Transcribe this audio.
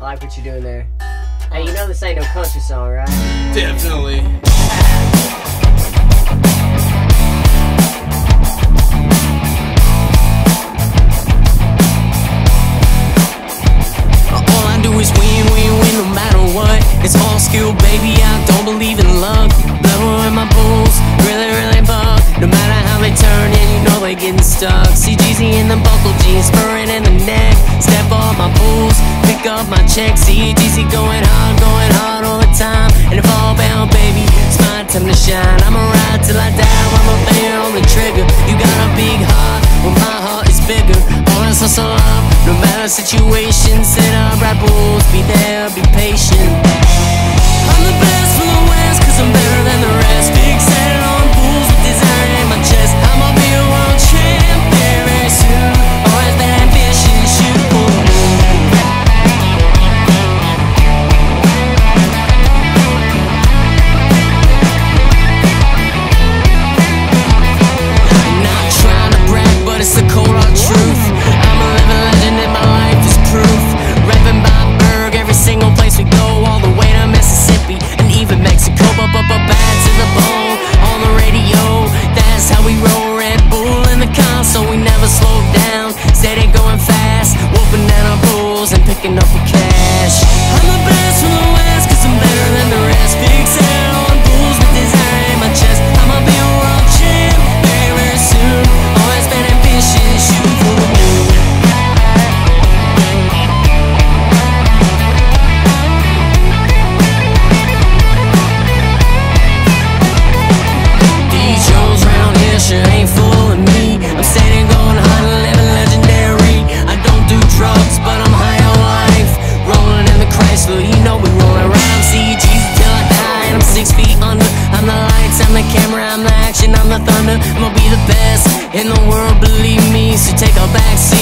I like what you're doing there. Hey, you know this ain't no country song, right? Definitely. All I do is win, win, win no matter what. It's all skill, baby. I don't believe in luck. Blowing my bulls, really, really buck. No matter how they turn in, you know they getting stuck. CGZ in the buckle jeans, spurring in my check. CGZ going hard, going hard all the time. And if all bound, baby, it's my time to shine. I'ma ride till I die. I'm a finger on the trigger. You got a big heart, well my heart is bigger. Always hustle up, no matter situation. Set up Red Bulls, be there, be patient. Picking up a cash. in the world, believe me. So take a backseat.